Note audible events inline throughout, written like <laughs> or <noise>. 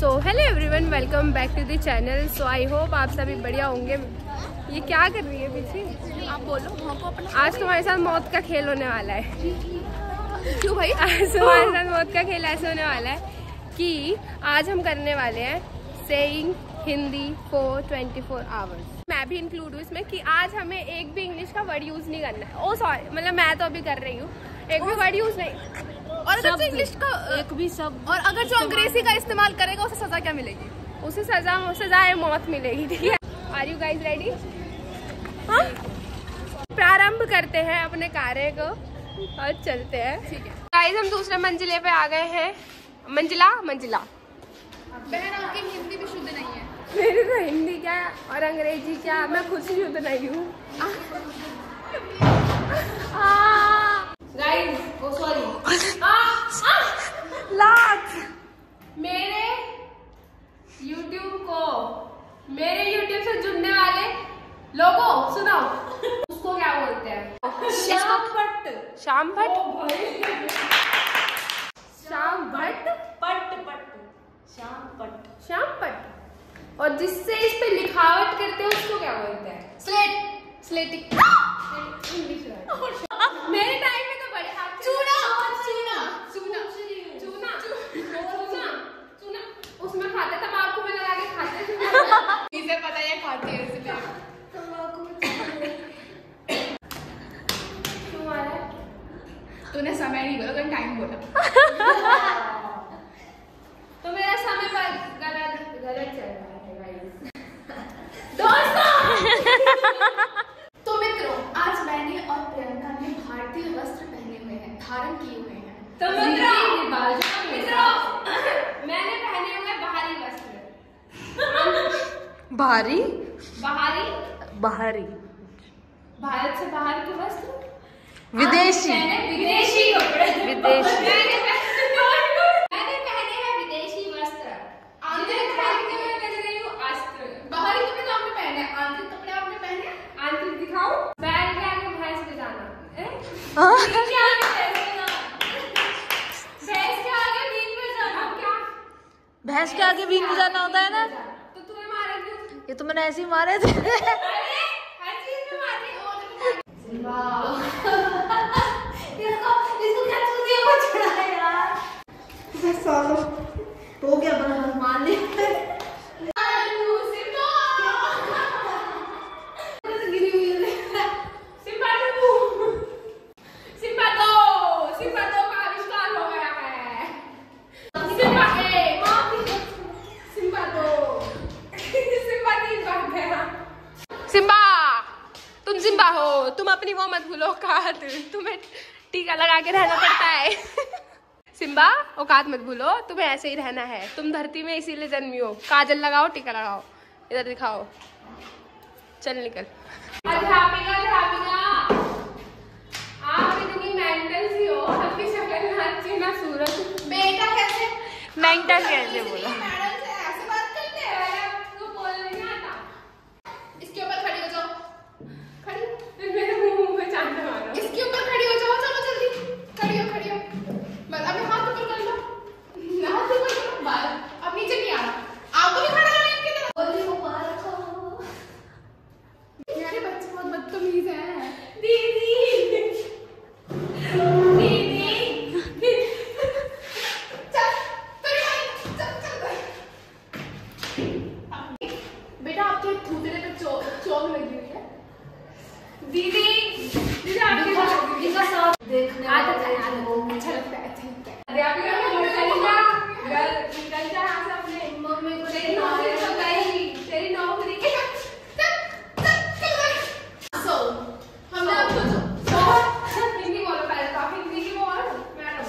So hello everyone welcome back to the channel so I hope आप सभी बढ़िया होंगे। ये क्या कर रही है पीछे आप बोलो हमको अपना आज तुम्हारे साथ मौत का खेल होने वाला है। क्यों भाई? आज तुम्हारे साथ मौत का खेल ऐसे होने वाला है कि आज हम करने वाले हैं saying Hindi for 24 four hours मैं भी इंक्लूड हूँ इसमें कि आज हमें एक भी इंग्लिश का वर्ड यूज़ नहीं करना है। ओ सॉरी मतलब मैं तो अभी कर रही हूँ। एक भी वर्ड यूज़ नहीं। और अगर जो इंग्लिश का एक भी सब और अगर जो अंग्रेज़ी का इस्तेमाल करेगा उसे सजा क्या मिलेगी? उसे सजा सजाए मौत मिलेगी। ठीक है आर यू गाइज़ रेडी हाँ? प्रारंभ करते हैं अपने कार्य को और चलते हैं। ठीक है। गाइज़ हम दूसरे मंजिले पे आ गए हैं। मंजिला मंजिला। बहन आपकी हिंदी भी शुद्ध नहीं है। मेरी तो हिंदी क्या और अंग्रेज़ी क्या मैं खुद ही शुद्ध नहीं हूँ। गाइस ओ सॉरी लाख मेरे YouTube को मेरे YouTube से जुड़ने वाले लोगों सुनाओ उसको क्या बोलते हैं श्याम भट्ट श्याम भट्ट श्याम भट्ट पट पट शाम पट श्याम भट्ट और जिससे इस पे लिखावट करते हैं उसको क्या बोलते हैं स्लेट स्लेटिंग इंग्लिश मेरे टाइम में तो बड़े हाथ चूना चूना चूना चूना चूना चूना उसमें खाते तंबाकू में लगा के खाते थे इसे पता है खाती है इसलिए क्यों आ रहा है तूने समय नहीं बोला तूने टाइम बोला तो मेरा समय पर गलत गलत चल रहा है गाइस दोस्तों तो मित्रों आज मैंने और प्रियंका ने भारतीय वस्त्र पहने हुए हैं धारण किए हुए हैं तो मित्रों मित्रों मैंने पहने हुए बाहरी वस्त्र भारी बाहरी? बाहरी। भारत से बाहर के वस्त्र? विदेशी। विदेशी कपड़े <laughs> विदेशी। <laughs> मैंने पहने हैं विदेशी वस्त्र। आंतरिक पहनते हुए लग रही हूँ अस्त्र। बाहरी कपड़े तो आपने पहने आंतरिक कपड़े आपने पहने आंतरिक दिखाओ। बैल के आगे भैंस के जाना। भैंस के आगे बीन पे जाना। अब क्या? भैंस के आगे बीन जाना होता है ना? ये तो मैंने ऐसे ही मारे थे। <laughs> हो गया मान में मारने इसको इसको क्या चूतिया को चढ़ा है यार सालो हो गया बस मान ले गिरी हुई है। सिम्बा टू सिम्बा दो सिम्बा दो का आविष्कार हो गया है सिम्बा एक सिम्बा दो सिम्बा तीन बन गया सिम्बा तुम सिम्बा हो तुम अपनी वो मत भूलो औकात तुम्हें टीका लगा के रहना पड़ता है। सिम्बा औकात मत भूलो तुम्हें ऐसे ही रहना है। तुम धरती में इसीलिए जन्मी हो। काजल लगाओ टीका लगाओ। इधर दिखाओ। चल निकल। अध्यापिका अध्यापिका आप इतनी मेंटल सी हो आपकी शक्ल ना अच्छी ना सूरत बेटा कैसे? मेंटल कैसे बोला मैडम से ऐसे बात करते हैं आपको बोलने नहीं आता इसके ऊपर खड़ी हो जाओ खड़ी फिर मेरे मुँह में चांटा मारो इसके ऊपर खड़ी हो जाओ चलो जल्दी खड़ी हो खड़ी हो बस अभी हाथ ऊपर कर लो हाथ ऊपर करो बाल अब नीचे नहीं आना आपको भी खड़ा रहना इनकी तरह बोली मुबारक हो मेरे बच्चे बहुत बदतमीज हैं दीदी दीदी चल तेरी भाई चल चल बेटा आपके थूतरे पे चो, चोट लगी हुई है दीदी दीदी आपके इसका साथ देखने आजा, वाले आजा, आजा। लोग अच्छा लगता है अच्छा लगता है अध्यापिका को निकल जा घर निकल जा यहाँ से अपने मम्मी को तेरी नौकरी तो गई तेरी नौकरी के सो हमने आपको जो हिंदी बोलो पहले तो आप हिंदी की बोलो मैडम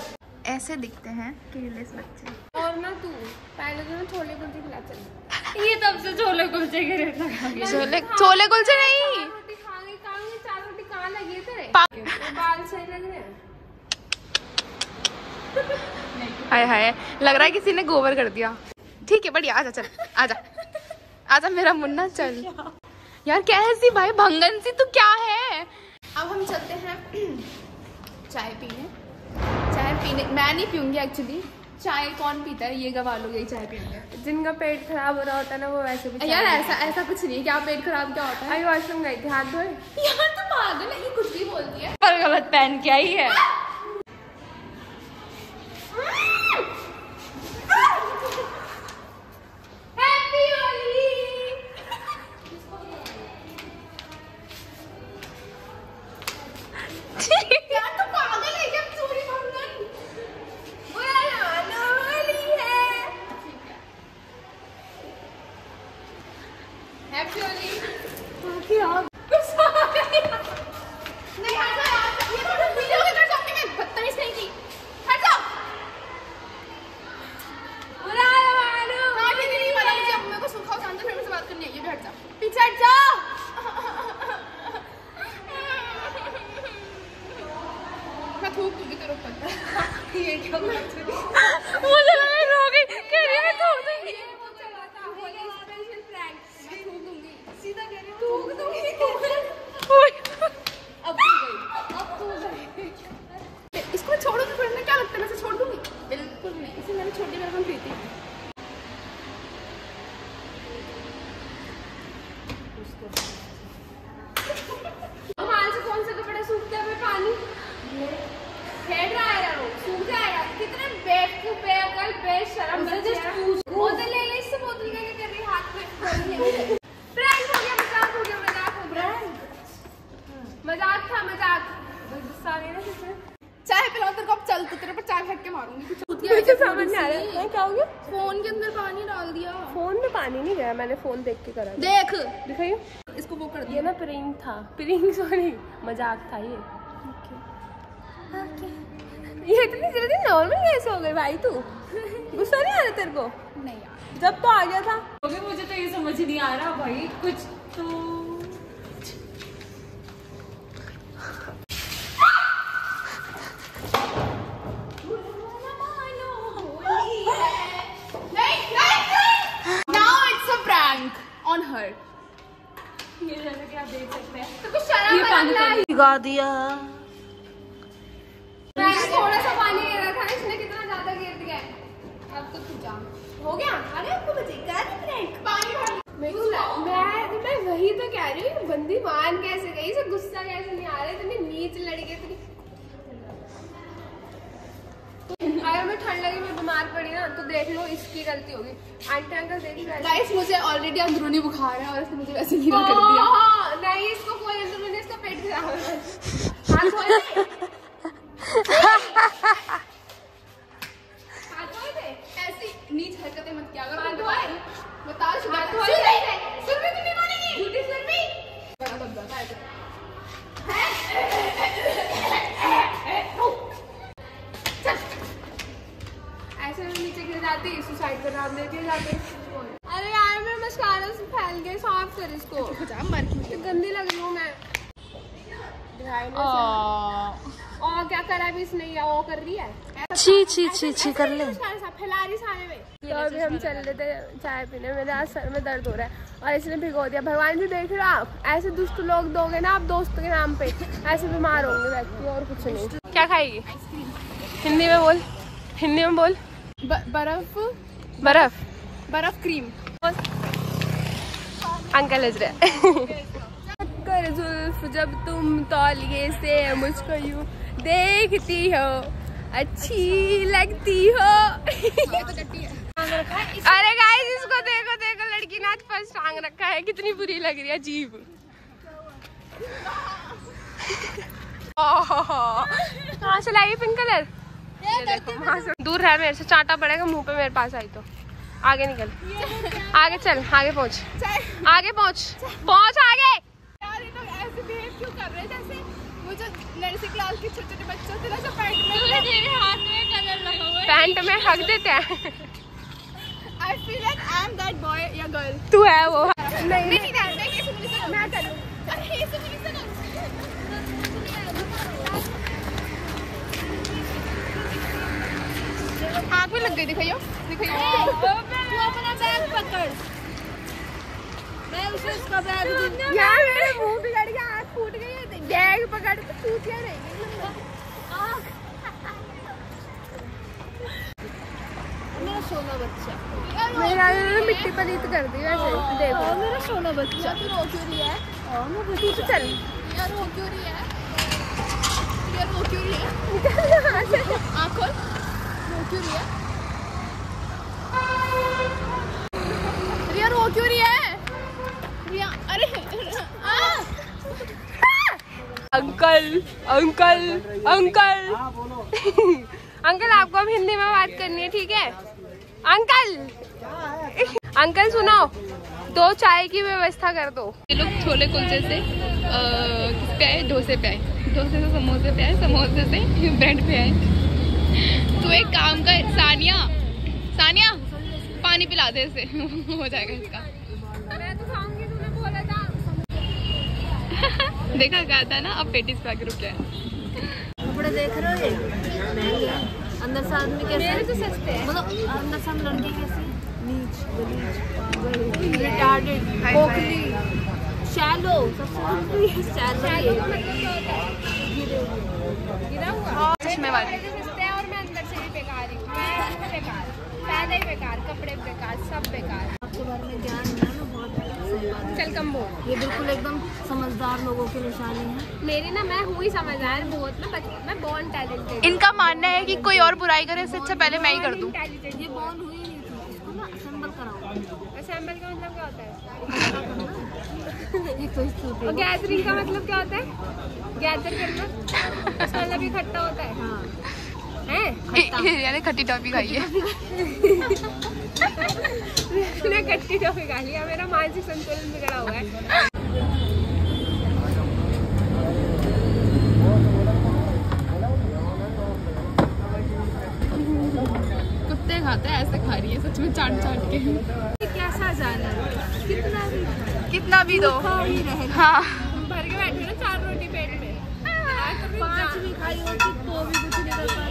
ऐसे दिखते हैं केयरलेस बच्चे और ना तू पहले तो ना छोले कुलचे खिला चल ये तब से छोले कुलचे के रेट लगा छोले छोले कुलचे नहीं। रोटी खा गई चार रोटी कहाँ लगी है तेरे? बाल सही लग रहे हैं? हाय हाय लग रहा है किसी ने गोबर कर दिया। ठीक है बढ़िया आजा चल आजा। आजा मेरा मुन्ना चल। यार कैसी भाई भंगन सी तू क्या है? अब हम चलते हैं चाय पीने। चाय पीने मैं नहीं पीऊँगी एक्चुअली चाय कौन पीता है? ये गवा लो यही चाय पीएँगे जिनका पेट खराब हो रहा होता है ना वो वैसे भी यार ऐसा ऐसा कुछ नहीं है क्या पेट खराब क्या होता है? अभी वॉशरूम गई थी हाथ धोए? यहाँ तो पागल है ये कुछ भी बोलती है। पर गलत पहन के आई है। <laughs> गुस्सा आ गया नहीं हट जा यार ये तो वीडियो के कर सामने में बदतमीज नहीं की हट जा बुरा मानो हाँ ठीक है नहीं पता मुझे अब मेरे को सुखाओ शांत फिर मुझसे बात करनी है ये भी हट जा पीछे हट जा मैं थूक दूँगी तेरे ऊपर ये क्या मुझे लगा रो गई कह रही है मैं थूक दूँगी ये वो चला था होली स्पेशल प्रैंक मैं थूक दूँगी सीधा कह रही हूँ थूक दूँगी अब तू गई अब तू गई इसको छोड़ो तो फिर मैं क्या लगता है मैं इसे छोड़ दूँगी बिल्कुल नहीं इसे मैंने छोड़ दिया मेरा मन पीती हाल से कौन सा कपड़ा सूखता है पानी हेड रहा है वो सूख जाएगा कितने बेवकूफ़ बेअकल बेशरम बच्चे हैं बोतल ले ले इससे बोतल का क्या कर रही है हाथ में प्रैंक हो गया मज़ाक हो गया मज़ाक हो गया मज़ाक था मज़ाक गुस्सा आ गया ना तुझे चाय पिलाओ तेरे को अब चल तो तेरे पर चाय फेंक के मारूँगी कुछ मुझे समझ नहीं आ रहा है क्या हो गया फ़ोन के अंदर पानी डाल दिया फ़ोन में पानी नहीं गया मैंने फ़ोन देख के करा देख। दिखाइए। इसको वो कर दिया। ना प्रिंग था। प्रिंग सॉरी मज़ाक था ये। ये इतनी जल्दी नॉर्मल कैसे हो गई भाई तू। गुस्सा नहीं आ रहा तेरे को? नहीं यार। जब तो आ गया था। मुझे तो ये समझ नहीं आ रहा भाई कुछ तो prank हर ये जैसा कि आप देख सकते हैं। तो कुछ शराब पानी भिगा दिया। थोड़ा सा पानी ले रखा है इसने कितना ज़्यादा गिर दिया है। अब तो तू जा। हो गया? अरे आपको बचे कर दी पानी भर। मैं मैं मैं वही तो कह रही हूँ बंदी मान कैसे गई से गुस्सा कैसे नहीं आ रहा इतनी नीच लड़की इतनी अगर मैं ठंड लगी मैं बीमार पड़ी ना तो देख लो इसकी गलती होगी। आंटी अंकल देख गाइस मुझे ऑलरेडी अंदरूनी बुखार है और इसने मुझे वैसे हीरा कर दिया। ओह, नहीं इसको कोई मैंने इसका पेट खराब है हाथ धोए थे हाथ धोए थे ऐसी नीच हरकतें मत किया हाथ करो धोए बता शुरू हाथ कर धोए सुन थे सुन भी नहीं मानेगी झूठी सुन भी बड़ा दब जाता है ऐसे में नीचे गिर जाती सुसाइड का नाम देके जाते अरे यार मेरा मस्कारा से फैल गया साफ़ कर इसको जा मर क्यों गंदी लग रही हूँ मैं से- और क्या करा भी इसने? या वो कर रही है? छी छी छी छी कर ले। फैला रही सारे में। तो अभी हम चल रहे थे चाय पीने मेरे आज सर में दर्द हो रहा है और इसने भिगो दिया। भगवान जी देख रहे हो आप? ऐसे दुष्ट लोग दोगे ना आप दोस्त के नाम पे ऐसे बीमार होंगे व्यक्ति और कुछ नहीं। क्या खाएगी? हिंदी में बोल। हिंदी में बोल। बर्फ़। बर्फ़। बर्फ़ क्रीम। अंकल हंस <laughs> रहे कर जुल्फ जब तुम तौलिए से मुझको यूँ देखती हो, अच्छी लगती हो। अरे गाइस इसको देखो देखो, लड़की ने आज फ़र्स्ट टांग रखा है। कितनी बुरी लग रही है जीव कहाँ से लाई पिंक कलर ये से। दूर है मेरे से, चांटा पड़ेगा मुँह पे मेरे पास आई तो। आगे निकल। आगे चल, आगे पहुँच। आगे पहुँच। पहुँच आगे यार ये लोग ऐसे बिहेव क्यों कर रहे हैं जैसे वो जो नर्सरी क्लास के छोटे छोटे बच्चे होते हैं ना जो पैंट में तेरे हाथ में कलर लगा हुआ पैंट में हक देते हैं। I feel like I am that boy या गर्ल तू है वो। नहीं नहीं मैं कैसे मुझे मैं करूँ। अरे ये सब मुझे से आँख में लग गई दिखाइयो दिखाइयो तू अपना बैग पकड़। मैं उसे उसका बैग दूँगी यार मेरे मुँह बिगड़ गया आँख फूट गई है। बैग पकड़ के चूतिया रही। सोना बच्चा। मेरे मिट्टी पलीत कर दी वैसे देखो। मेरा सोना बच्चा। तू रो क्यों रही है? तू तो चल। यार रो क्यों रही है? यार रो क्यों रही है? <laughs> आँख खोल। रो क्यों रही है? रिया रो क्यों रही है रिया अरे आ! Uncle uncle uncle. अंकल, आपको अब हिंदी में बात करनी है, ठीक है? अंकल! अंकल, सुनाओ। दो चाय की व्यवस्था कर दो। ये लोग छोले कुलचे से पे आए? डोसे पे आए। डोसे से, समोसे पे आए? समोसे से, ब्रेड पे आए। तो एक काम कर, सानिया सानिया, पानी पिला दे इसे। <laughs> हो जाएगा इसका मैं तो खाऊँगी तूने बोला था देखा क्या था ना अब पेटिस पे रुक गया कपड़े देख रहे हो ये? महँगे। अंदर से आदमी कैसे? मेरे तो सस्ते हैं। मतलब अंदर से हम लड़की कैसी? नीच गलीच रिटार्डेड खोखली शैलो सबसे शैलो गिरा हुआ। चश्मे वाले। सस्ते हैं और मैं अंदर से भी बेकार ही। मैं बेकार पैदा ही बेकार कपड़े बेकार सब बेकार। आपके बारे में ज्ञान है ना बहुत सही बात है। चल कम बोल। ये बिल्कुल एकदम समझदार लोगों की निशानी है। मेरी ना मैं हुई समझदार बहुत ना बचपन मैं बॉर्न टैलेंटेड इनका मानना है कि कोई और बुराई करे इससे अच्छा पहले मैं ही कर दूँ। ये बॉर्न हुई नहीं थी इसको ना असेंबल कराओ। असेंबल का मतलब क्या होता है? और गैदरिंग का मतलब क्या होता है? गैदर करना। मतलब इकट्ठा होता है। हाँ। हैं? खट्टी। टॉफी खाई है। मैंने कट्टी टॉफी खा लिया मेरा मानसिक संतुलन बिगड़ा हुआ है। कुत्ते खाते हैं ऐसे खा रही है सच में चाट चाट के। कैसा जाना कितना भी कितना भी दो। ही हाँ। भर के बैठे ना चार रोटी पेट में। आज तो पाँच भी खाई होती तो भी कुछ नहीं कर पाती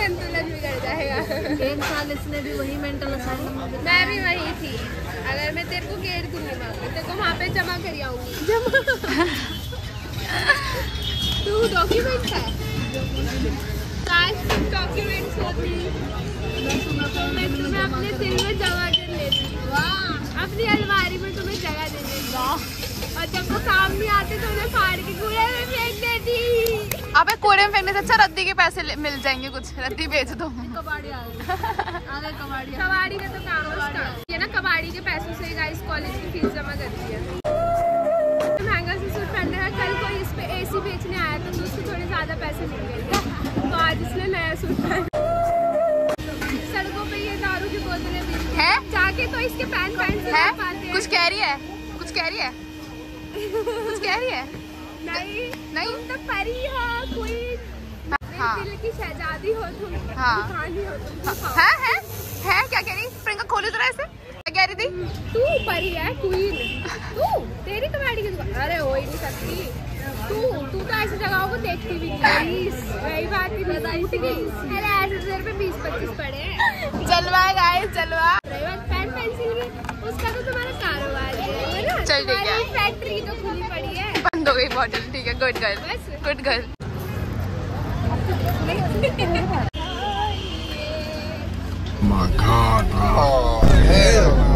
संतुलन बिगड़ जाएगा। एक साल इसने भी वही मेंटल मैं भी वही थी। अगर मैं तेरे को दूँगी तेरे को वहाँ पे जमा कर आऊँगी। जमा तू डॉक्यूमेंट्स है काश डॉक्यूमेंट्स होती तो मैं तुम्हें अपने दिल में जमा कर लेती अपनी अलमारी में तुम्हें जगह दे देती और जब वो काम नहीं आते तो उन्हें फाड़ के कूड़े में फेंक देती। अबे कोड़े में फेंकने से अच्छा रद्दी के पैसे मिल जाएँगे कुछ। रद्दी बेच दो। कबाड़ी आ गई। आ गए कबाड़ी। का तो काम ये ना कबाड़ी के पैसों से गाइस कॉलेज की फ़ीस जमा करती है। महँगा से सूट कल कोई इस पे एसी बेचने आया था तो उससे थोड़े ज़्यादा पैसे मिल गए। तो आज इसने नया सूट पहना सड़कों पे ये दारू की बोतलें है? जाके तो इसके पैन पैन से है? लग पाते हैं। कुछ कह रही है? कुछ कह रही है? कुछ कह रही है? <laughs> नहीं। नहीं? तुम तो परी हो। हाँ। की शहजादी हो तुम हाँ। हो। है है। है क्या कह रही? प्रियंका खोली जरा ऐसे क्या कह रही थी? तू परी है क्वीन तू तेरी कबाड़ी की दुकान अरे हो ही नहीं सकती। तू तू तो ऐसी जगहों को देखती भी नहीं। वही बात की टूट गई अरे ऐसे तो पे बीस पच्चीस पड़े हैं। जलवा गाइस जलवा। पेन पेंसिल की। उसका तो तुम्हारा कारोबार है है चल ठीक है। फैक्ट्री तो खुली पड़ी है। बंद हो गई बॉटल ठीक है good girl good girl My God, bro. Oh, hell